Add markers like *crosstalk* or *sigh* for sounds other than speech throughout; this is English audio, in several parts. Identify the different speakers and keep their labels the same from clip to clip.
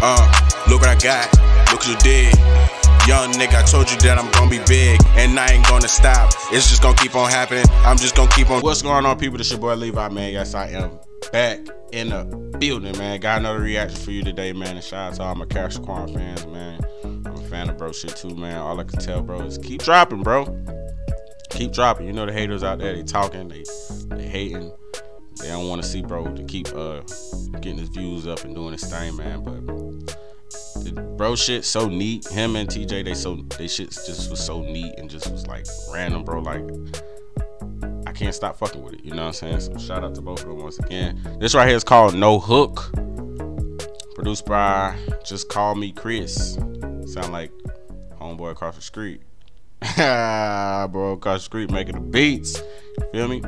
Speaker 1: Uh, look what I got, look what you did. Young nigga, I told you that I'm gonna be big, and I ain't gonna stop. It's just gonna keep on happening. I'm just gonna keep on. What's going on, people? This your boy Levi, man. Yes, I am back in the building, man. Got another reaction for you today, man. And shout out to all my Kasher Quon fans, man. I'm a fan of bro shit too, man. All I can tell, bro, is keep dropping, bro. Keep dropping. You know the haters out there, they talking, they they hating. They don't want to see bro to keep uh getting his views up and doing his thing, man. But bro shit so neat. Him and TJ, they so they shit just was so neat and just was like random, bro. Like I can't stop fucking with it. You know what I'm saying? So shout out to both of them once again. This right here is called No Hook. Produced by Just Call Me Chris. Sound like homeboy across the street. *laughs* bro, across the street making the beats. Feel me?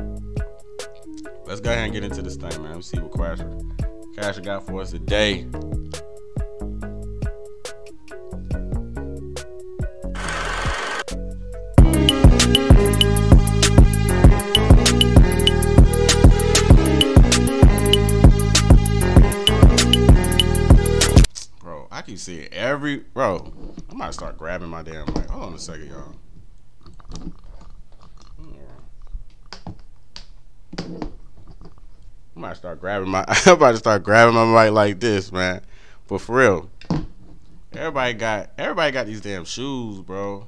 Speaker 1: Let's go ahead and get into this thing, man. Let's see what Kasher, Kasher got for us today. Bro, I keep seeing every bro. I might start grabbing my damn mic. Hold on a second, y'all. I might start grabbing my. I'm about to start grabbing my mic like this, man. But for real, everybody got everybody got these damn shoes, bro.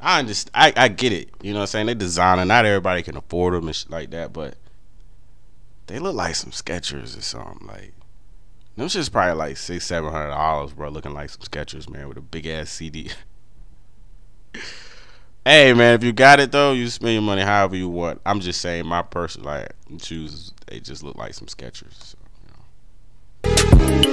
Speaker 1: I understand. I, I get it. You know what I'm saying? They designer. Not everybody can afford them and shit like that, but they look like some Skechers or something. Like them shit's probably like six, seven hundred dollars, bro. Looking like some Skechers, man, with a big ass CD. *laughs* hey, man, if you got it though, you spend your money however you want. I'm just saying, my person like shoes, they just look like some Skechers. So, you know.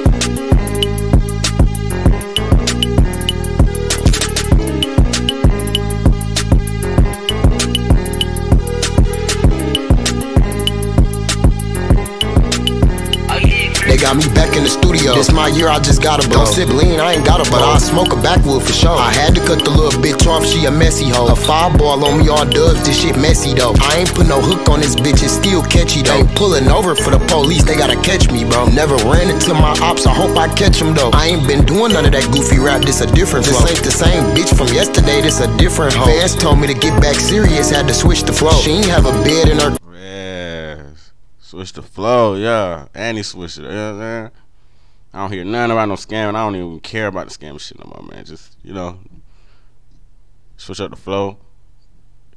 Speaker 2: They got me back in the studio. This my year, I just gotta blow. Don't sip lean, I ain't got to but I smoke a backwood for sure. I had to cut the little bitch off, she a messy hoe. A fireball on me all dubs, this shit messy though. I ain't put no hook on this bitch, it's still catchy though. Ain't pulling over for the police, they gotta catch me, bro. Never ran into my ops, I hope I catch them though. I ain't been doing none of that goofy rap, this a different flow. This ain't the same bitch from yesterday, this a different hoe. Fans told me to get back serious, had to switch the flow. She ain't have a bed in her
Speaker 1: Yeah. Switch the flow, yeah. And he switched it. You know what I'm saying? I don't hear nothing about no scamming. I don't even care about the scam shit no more, man. Just, you know, switch up the flow.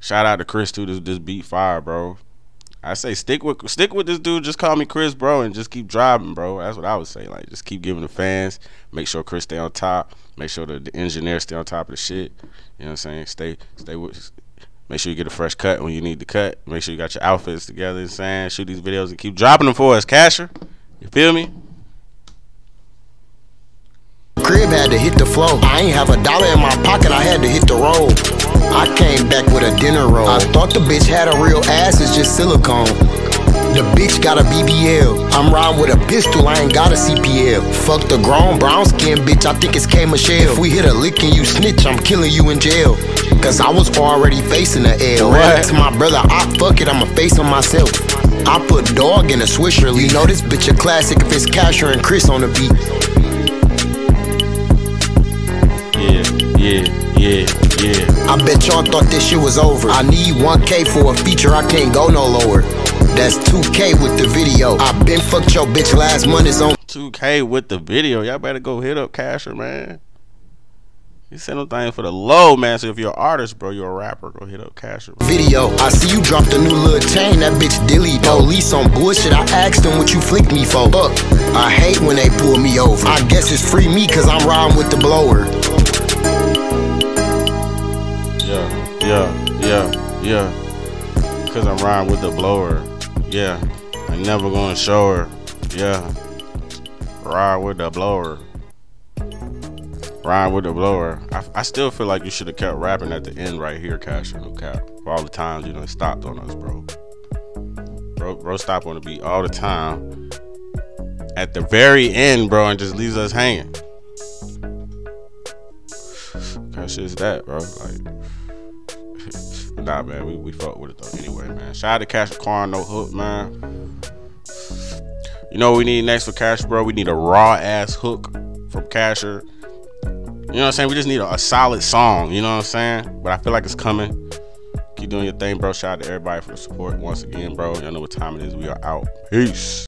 Speaker 1: Shout out to Chris too. This this beat fire, bro. I say stick with stick with this dude. Just call me Chris, bro, and just keep driving, bro. That's what I would say. Like, just keep giving the fans. Make sure Chris stay on top. Make sure the, the engineer stay on top of the shit. You know what I'm saying? Stay stay with. Make sure you get a fresh cut when you need to cut. Make sure you got your outfits together. You know saying shoot these videos and keep dropping them for us, Kasher. You feel me?
Speaker 2: Crib had to hit the flow. I ain't have a dollar in my pocket, I had to hit the road. I came back with a dinner roll. I thought the bitch had a real ass, it's just silicone. The bitch got a BBL. I'm riding with a pistol, I ain't got a CPL. Fuck the grown brown skin bitch, I think it's K Michelle. If we hit a lick and you snitch, I'm killing you in jail. Cause I was already facing the L. Ran to my brother, I fuck it, I'ma face on myself. I put dog in a swisher. You know this bitch a classic if it's Kasher and Chris on the beat.
Speaker 1: Yeah, yeah, yeah.
Speaker 2: I bet y'all thought this shit was over. I need 1K for a feature, I can't go no lower. That's 2K with the video. I been fucked your bitch last month, it's on
Speaker 1: 2K with the video. Y'all better go hit up Kasher, man. He send them things for the low, man. So if you're an artist, bro, you're a rapper, go hit up Kasher.
Speaker 2: Video. I see you dropped a new little chain, that bitch dilly Police on bullshit, I asked them what you flicked me for. Fuck, I hate when they pull me over. I guess it's free me cause I'm riding with the blower.
Speaker 1: Yeah, yeah, yeah, yeah. Cause I'm riding with the blower. Yeah, I never gonna show her. Yeah, ride with the blower. Ride with the blower. I, I still feel like you should have kept rapping at the end right here, Kasher. No cap. For all the times you know stopped on us, bro. Bro, bro, stop on the beat all the time. At the very end, bro, and just leaves us hanging. Shit's that, bro. Like, *laughs* nah, man, we, we fuck with it though. Anyway, man. Shout out to Kasher Quon no hook, man. You know what we need next for Cash, bro? We need a raw ass hook from Kasher. You know what I'm saying? We just need a, a, solid song. You know what I'm saying? But I feel like it's coming. Keep doing your thing, bro. Shout out to everybody for the support once again, bro. Y'all know what time it is. We are out. Peace.